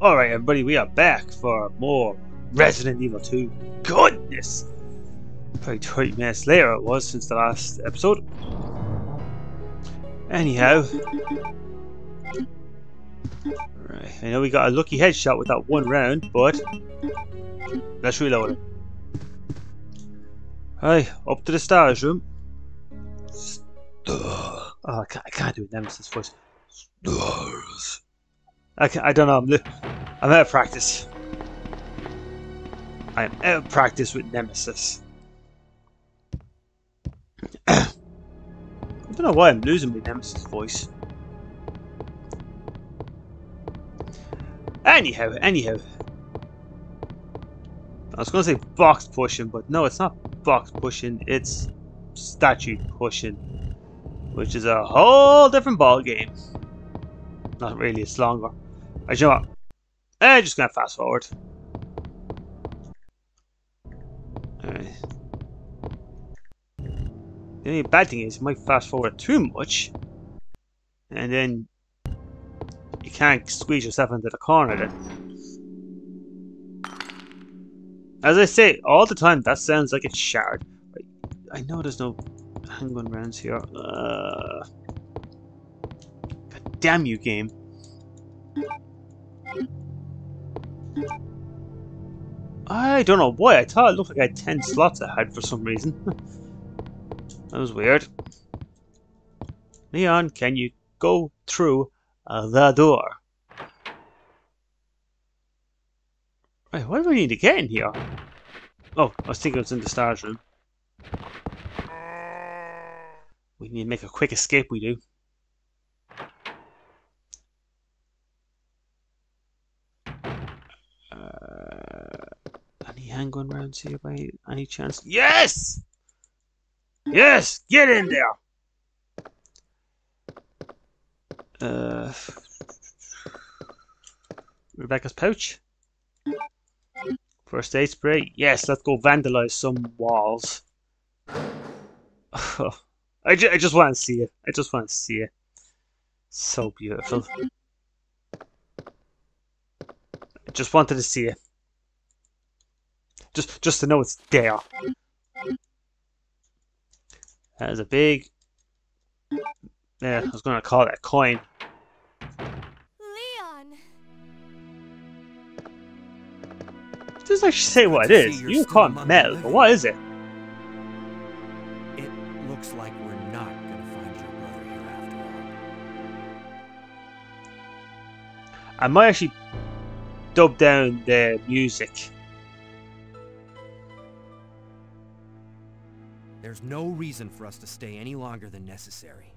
Alright everybody, we are back for more Resident Evil 2. Goodness! Probably 30 minutes later it was since the last episode. Anyhow. Right, I know we got a lucky headshot with that one round, but let's reload it. Hi, up to the stars room. Oh, I can't, I can't do a Nemesis voice. Stars. I, can, I don't know. I'm, I'm out of practice. I am out of practice with Nemesis. I don't know why I'm losing my Nemesis voice. Anyhow, anyhow. I was going to say box pushing, but no, it's not box pushing. It's statue pushing, which is a whole different ball game. Not really, it's longer. I know what? I'm just gonna fast forward. The only bad thing is you might fast forward too much and then you can't squeeze yourself into the corner then. As I say all the time, that sounds like it's shard. I know there's no handgun rounds here. Uh, God damn you, game. I don't know why. I thought it looked like I had 10 slots ahead for some reason. that was weird. Leon, can you go through uh, the door? Right, what do we need to get in here? Oh, I was thinking it was in the stars room. We need to make a quick escape, we do. Handgun rounds here by any chance? Yes! Yes! Get in there! Uh, Rebecca's pouch. First aid spray. Yes, let's go vandalize some walls. I, ju I just want to see it. I just want to see it. So beautiful. I just wanted to see it. Just just to know it's there. That is a big... Yeah, I was going to call that coin. Leon! It doesn't actually say what it is. You can call it metal, but what is it? It looks like we're not going to find your brother here after all. I might actually dub down the music There's no reason for us to stay any longer than necessary.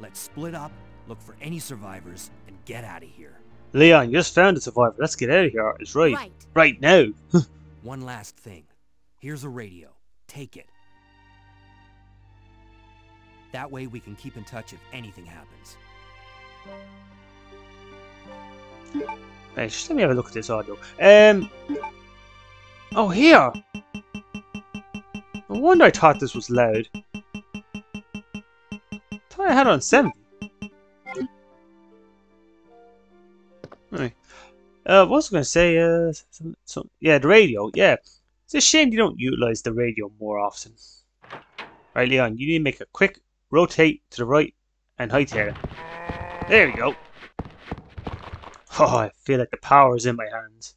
Let's split up, look for any survivors, and get out of here. Leon, you just found a survivor. Let's get out of here. It's right. Right, right now. One last thing. Here's a radio. Take it. That way we can keep in touch if anything happens. Hey, just let me have a look at this audio. Um. Oh, here! No wonder I thought this was loud. Thought I had on 70. Right. Uh, what was I going to say? Uh, so, so, yeah, the radio. Yeah. It's a shame you don't utilize the radio more often. Right, Leon, you need to make a quick rotate to the right and hightail it. There we go. Oh, I feel like the power is in my hands.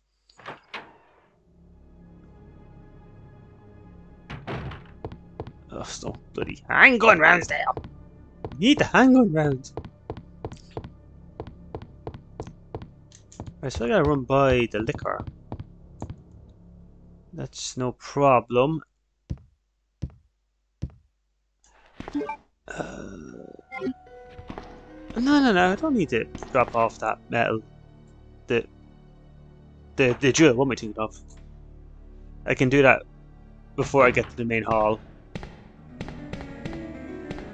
Oh, so bloody handgun rounds there. Need the handgun rounds. Right, so I gotta run by the Licker. That's no problem. Uh, no, no, no, I don't need to drop off that metal. The, the, the jewel, what am I thinking of? I can do that before I get to the main hall.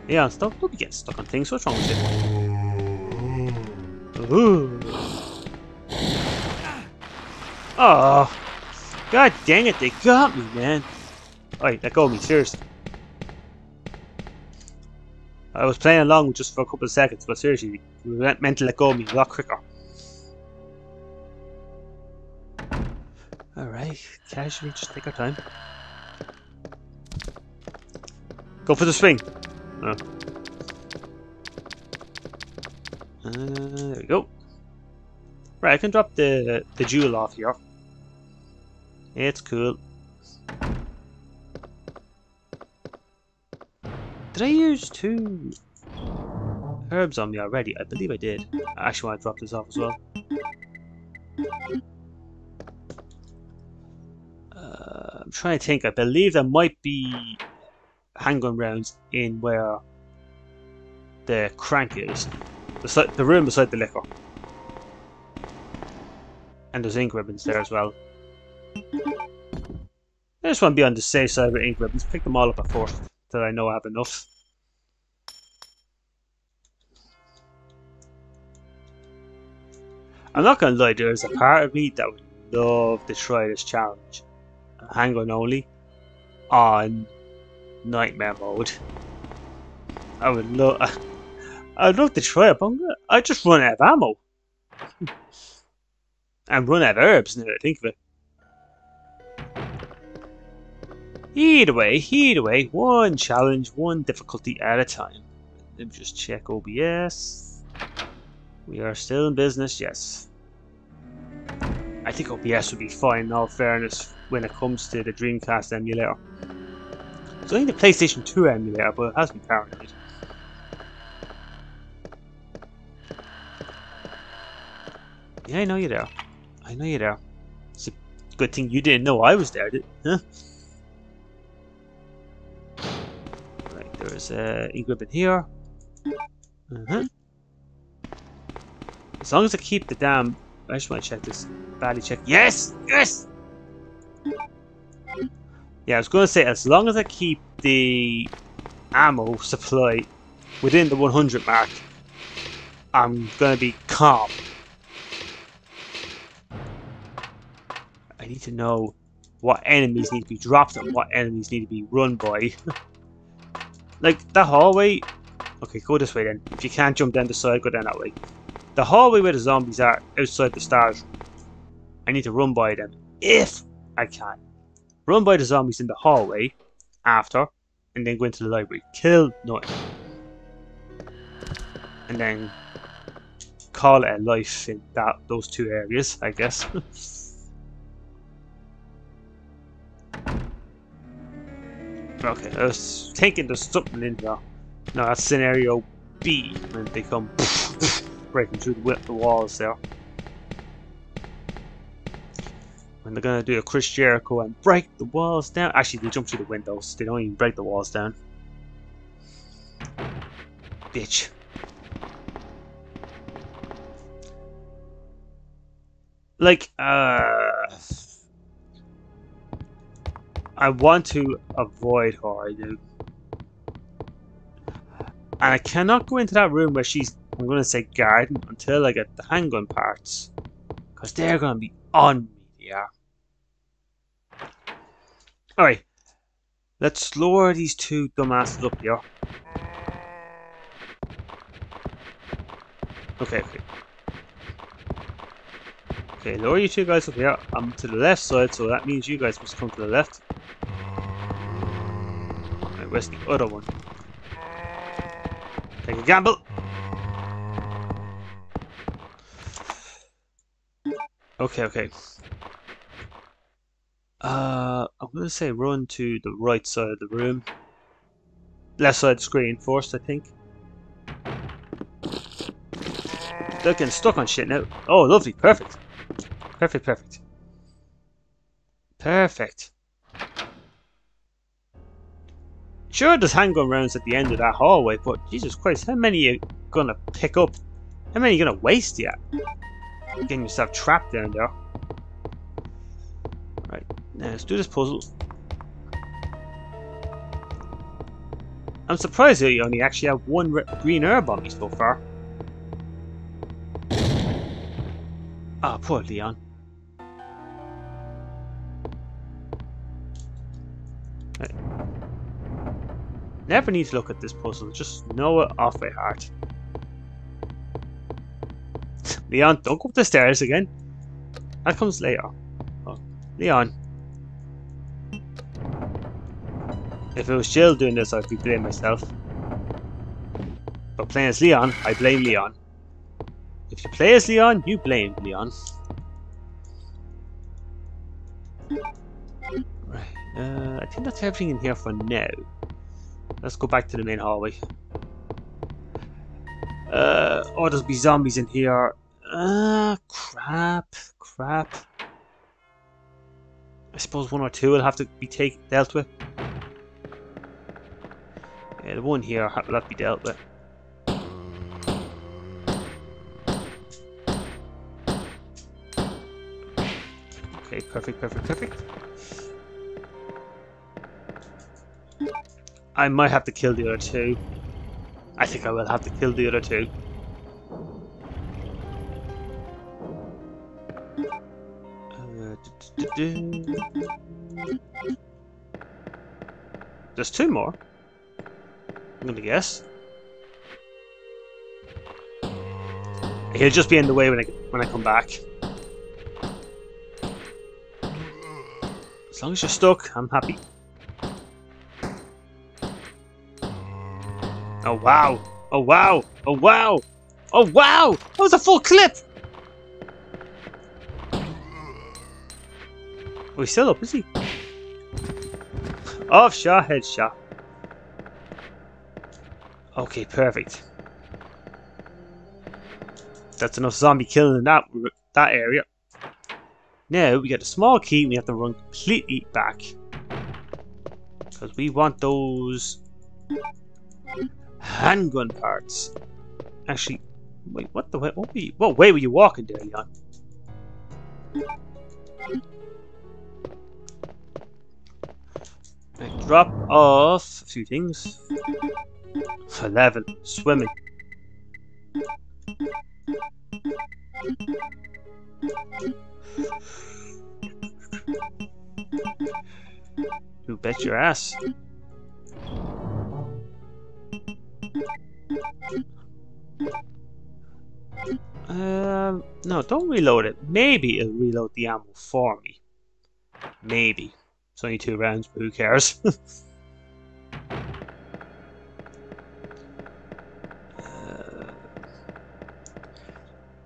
Yeah, stop, don't getting stuck on things. What's wrong with you? Ooh. Oh. God dang it, they got me, man. Alright, let go of me, seriously. I was playing along just for a couple of seconds, but seriously, we meant to let go of me a lot quicker. Alright, casually, just take our time. Go for the swing. Uh, there we go. Right, I can drop the the jewel off here. It's cool. Did I use two herbs on me already? I believe I did. I actually want to drop this off as well. Uh, I'm trying to think. I believe there might be handgun rounds in where the crank is. The, the room beside the Licker. And there's ink ribbons there as well. I just want to be on the safe side with ink ribbons. Pick them all up at first, till I know I have enough. I'm not gonna lie, there's a part of me that would love to try this challenge. Hang on only. On nightmare mode. I would love I'd love to try it, but I just run out of ammo. and run out of herbs now that I think of it. Either way, either way, one challenge, one difficulty at a time. Let me just check OBS. We are still in business, yes. I think OBS would be fine in all fairness when it comes to the Dreamcast emulator. It's only the PlayStation 2 emulator, but it has been paranoid. Yeah, I know you're there. I know you're there. It's a good thing you didn't know I was there, did huh? Right, there's uh, equipment here. Uh -huh. As long as I keep the damn... I just want to check this. Badly check. Yes! Yes! Yeah, I was going to say, as long as I keep the ammo supply within the 100 mark, I'm going to be calm. I need to know what enemies need to be dropped and what enemies need to be run by. like, that hallway... Okay, go this way then. If you can't jump down the side, go down that way. The hallway where the zombies are, outside the stars, I need to run by them, if I can. Run by the zombies in the hallway, after, and then go into the library. Kill nothing. And then call it a life in that those two areas, I guess. Okay, I was thinking there's something in there. No, that's scenario B, when they come breaking through the, walls there. When they're gonna do a Chris Jericho and break the walls down. Actually, they jump through the windows. They don't even break the walls down. Bitch. Like, uh... I want to avoid her, I do. And I cannot go into that room where she's, I'm going to say garden, until I get the handgun parts. Because they're going to be on yeah. Alright. Let's lower these two dumbasses up here. Okay, okay. Okay, lower you two guys up here. I'm to the left side, so that means you guys must come to the left. Where's the other one? Take a gamble. Okay, okay. Uh, I'm gonna say run to the right side of the room. Left side of the screen first, I think. They're getting stuck on shit now. Oh, lovely. Perfect. Perfect, perfect. Perfect. Sure, there's handgun rounds at the end of that hallway, but Jesus Christ, how many are you gonna pick up? How many are you gonna waste yet? Getting yourself trapped down there. Now let's do this puzzle. I'm surprised that you only actually have one green herb on me so far. Ah, oh, poor Leon. Never need to look at this puzzle, just know it off by heart. Leon, don't go up the stairs again. That comes later. Oh, Leon. If it was Jill doing this, I'd be blaming myself. But playing as Leon, I blame Leon. If you play as Leon, you blame Leon. Right, uh, I think that's everything in here for now. Let's go back to the main hallway. Uh, oh, there's be zombies in here. Uh, crap, crap. I suppose one or two will have to be take dealt with. Yeah, the one here will have to be dealt with. Okay, perfect, perfect, perfect. I might have to kill the other two. I think I will have to kill the other two. Uh, There's two more. I'm gonna guess. He'll just be in the way when I when I come back. As long as you're stuck, I'm happy. Oh wow! Oh wow! Oh wow! Oh wow! That was a full clip! Oh, he's still up, is he? Oh, Off shot, headshot. Okay, perfect. That's enough zombie killing in that that area. Now we get a small key and we have to run completely back. Because we want those handgun parts. Actually, wait, what the? What, were you, what way were you walking there, Leon? Drop off a few things. 11. Swimming. You bet your ass. Um, no, don't reload it. Maybe it'll reload the ammo for me. Maybe. It's only two rounds, but who cares?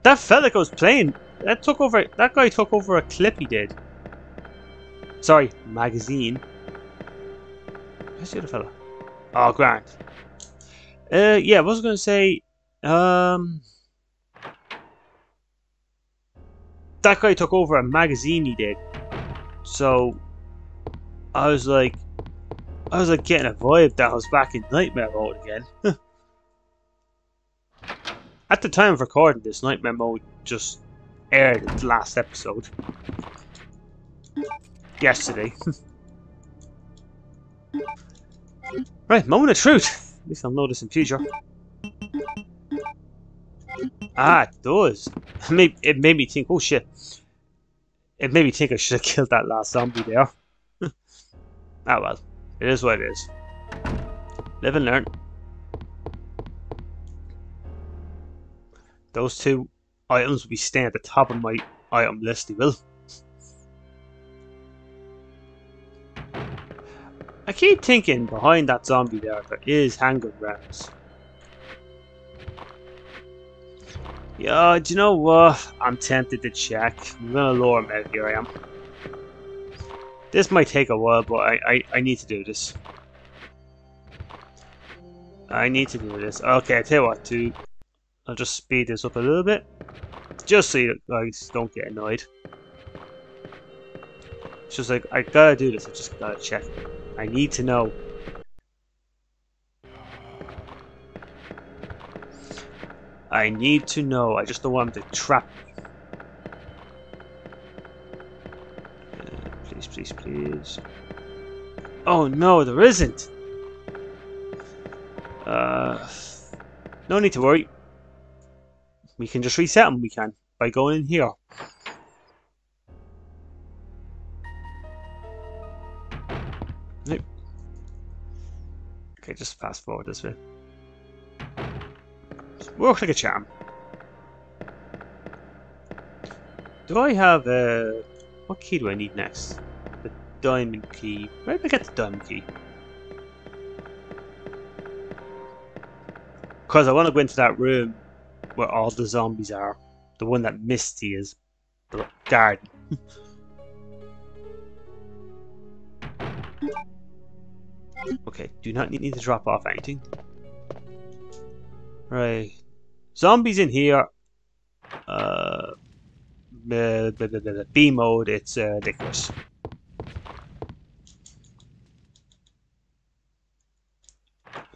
that fella was playing. That took over. That guy took over a clip. He did. Sorry, magazine. Where's the other fella? Oh, Grant. Uh, yeah, I was gonna say. Um, that guy took over a magazine. He did. So I was like, I was like getting a vibe that I was back in Nightmare mode again. At the time of recording this, Nightmare mode just aired its last episode. Yesterday. right, moment of truth. At least I'll know this in future. Ah, it does. It made, it made me think, oh shit. It made me think I should have killed that last zombie there. Ah well, it is what it is. Live and learn. Those two items will be staying at the top of my item list, they will. I keep thinking behind that zombie there, there is handgun rounds. Yeah, do you know what? I'm tempted to check. I'm gonna lower him out, here I am. This might take a while, but I, I, I need to do this. I need to do this. Okay, I tell you what, to I'll just speed this up a little bit. Just so you guys don't get annoyed. It's just like, I gotta do this, I just gotta check. I need to know. I need to know, I just don't want him to trap me. please, please. Oh no, there isn't! Uh, no need to worry. We can just reset them, we can, by going in here. Nope. Okay, just fast forward this way. Works like a charm. Do I have a... Uh What key do I need next? The diamond key. Where did I get the diamond key? Because I want to go into that room where all the zombies are. The one that Misty is guarding. okay, do not need to drop off anything. Right. Zombies in here. Uh, B mode, it's uh, Licorice.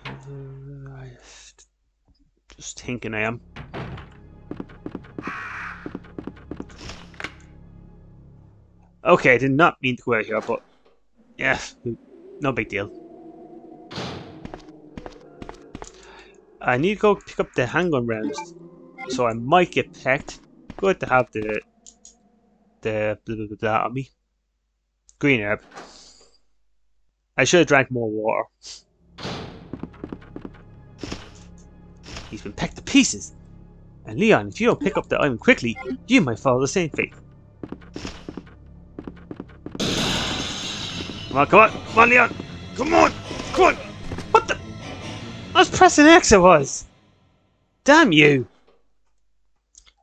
Uh, just thinking I am. Okay, I did not mean to go out here, but yeah, no big deal. I need to go pick up the handgun rounds, so I might get pecked. Good to have the the blah, blah, blah, on me. Green herb. I should have drank more water. He's been pecked to pieces. And Leon, if you don't pick up the item quickly, you might follow the same fate. Come on, come on, come on, Leon! Come on, come on! What the? I was pressing X, I was! Damn you!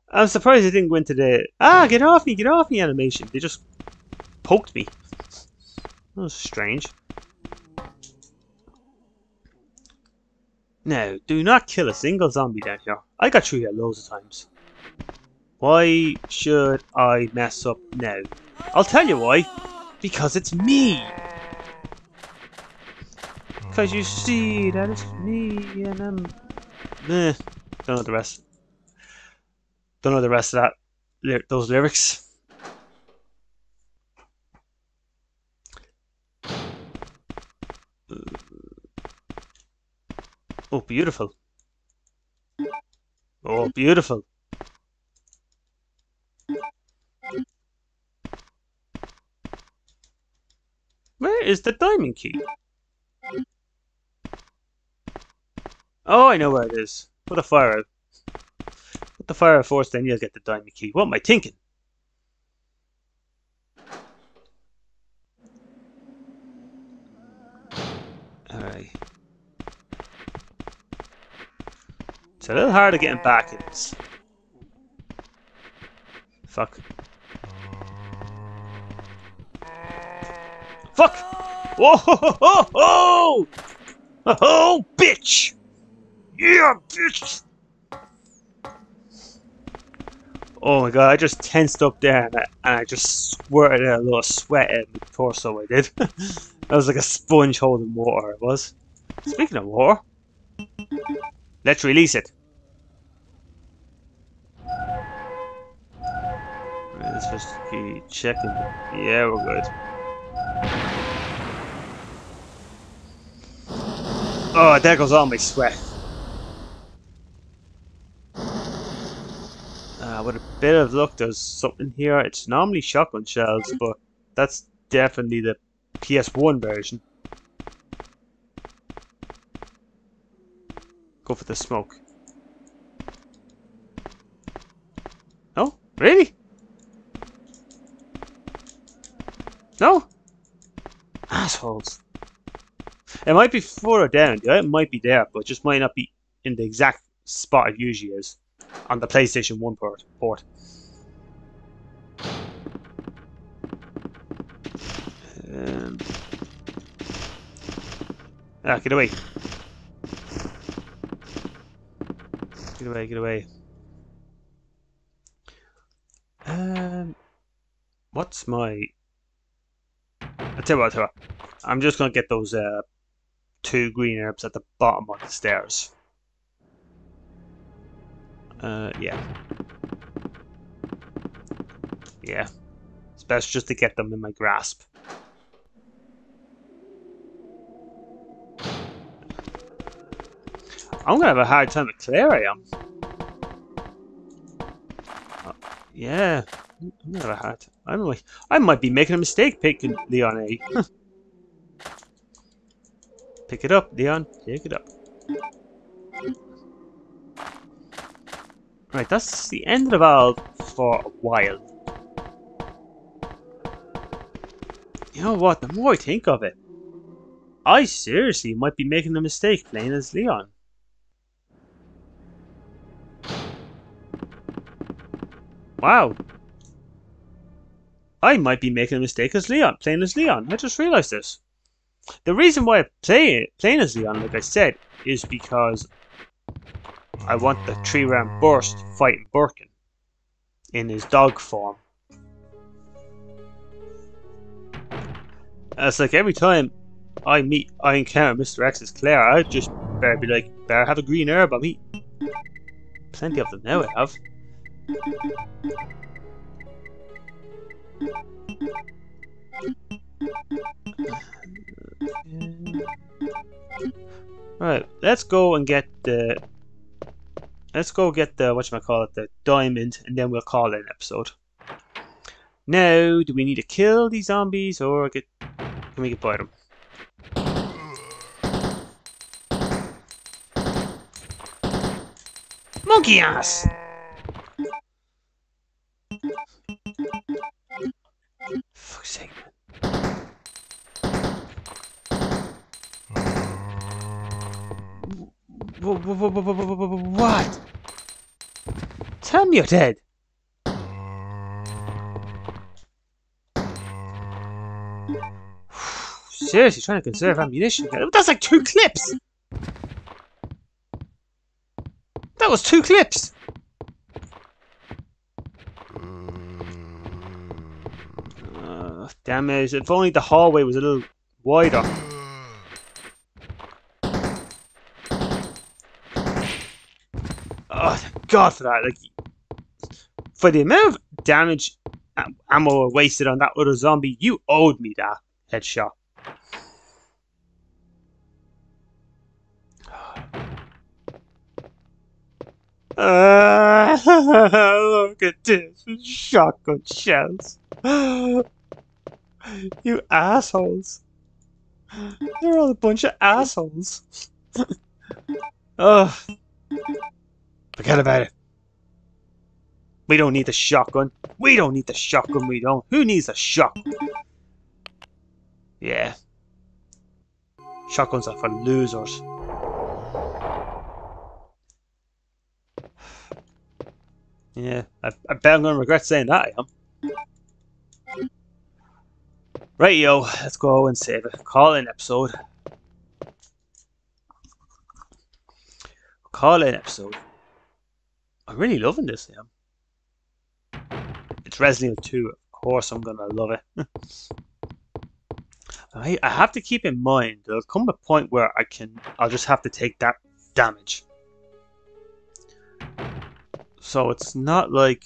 I'm surprised they didn't go into the ah get off me, get off me animation. They just poked me. That was strange. Now, do not kill a single zombie down here. I got through here loads of times. Why should I mess up now? I'll tell you why. Because it's me. Because you see that it's me and I'm... Eh, don't know the rest. Don't know the rest of that, those lyrics. Oh, beautiful. Oh, beautiful. Where is the diamond key? Oh, I know where it is. Put a fire out. Put the fire force, then you'll get the diamond key. What am I thinking? Alright. It's a little harder getting back in. Fuck. Fuck! Whoa! Ho, ho, ho, ho! Oh, bitch! Yeah, bitch! Oh my god, I just tensed up there and I, and I just squirted a little sweat in my torso, I did. that was like a sponge holding water, it was. Speaking of water, let's release it. Let's just keep checking. Yeah, we're good. Oh, there goes all my sweat. Uh, with a bit of luck, there's something here. It's normally shotgun shells, but that's definitely the PS1 version. Go for the smoke. No? Really? No? Assholes. It might be further down. It might be there, but just might not be in the exact spot it usually is on the PlayStation 1 port. port. Um, ah, get away. Get away, get away. Um, what's my... I'll tell you what, I'll tell you what. I'm just going to get those uh, two green herbs at the bottom of the stairs. Uh, yeah. Yeah. It's best just to get them in my grasp. I'm gonna have a hard time with Claire, I am. Uh, yeah, I'm gonna have a time. I'm like, I might be making a mistake picking Leon A. Pick it up, Leon. Pick it up. Right, that's the end of the valve for a while. You know what? The more I think of it, I seriously might be making a mistake playing as Leon. Wow. I might be making a mistake as Leon, playing as Leon. I just realized this. The reason why I play it, playing as Leon, like I said, is because I want the three round burst fighting Birkin in his dog form. And it's like every time I meet, I encounter Mr. X's Claire, I just better be like, better have a green herb me. Plenty of them now I have. Right, let's go and get the. Let's go get the what call it, the diamond, and then we'll call it an episode. Now, do we need to kill these zombies or get? Can we get by them? Monkey ass! What? Tell me you're dead. Seriously, trying to conserve ammunition. That's like two clips! That was two clips! Uh, damn it, if only the hallway was a little wider. Oh, thank God for that. Like, for the amount of damage ammo wasted on that other zombie, you owed me that headshot. Uh, look at this shotgun shells. you assholes. You're all a bunch of assholes. Ugh. Forget about it. We don't need the shotgun. We don't need the shotgun, we don't. Who needs a shotgun? Yeah. Shotguns are for losers. Yeah, I, I bet I'm going to regret saying that, I am. Right, yo, let's go and save it. Call it an episode. Call it an episode. I'm really loving this, yeah. It's Resident Evil 2, of course I'm gonna love it. I, I have to keep in mind, there'll come a point where I can, I'll just have to take that damage. So it's not like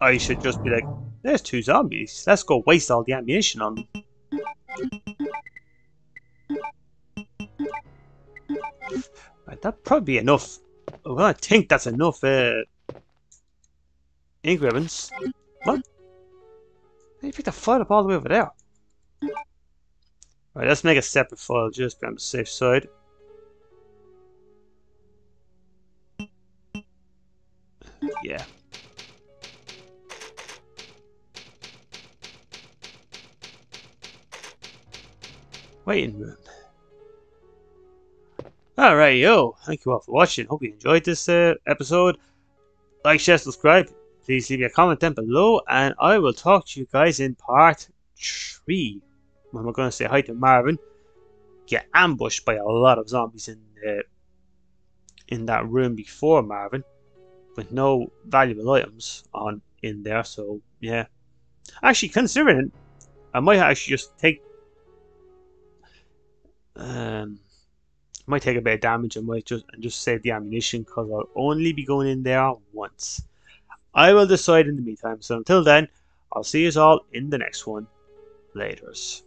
I should just be like, there's two zombies. Let's go waste all the ammunition on them. Right, that'd probably be enough. Well, I think that's enough uh, ink ribbons. What? You picked a file up all the way over there. Alright, let's make a separate file just on the safe side. Yeah. Waiting room. Alright, yo. Thank you all for watching. Hope you enjoyed this uh, episode. Like, share, subscribe. Please leave me a comment down below. And I will talk to you guys in part 3. When we're going to say hi to Marvin. Get ambushed by a lot of zombies in, uh, in that room before Marvin with no valuable items on in there. So yeah, actually considering I might actually just take um might take a bit of damage. I might just and just save the ammunition because I'll only be going in there once. I will decide in the meantime. So until then, I'll see you all in the next one. Laters.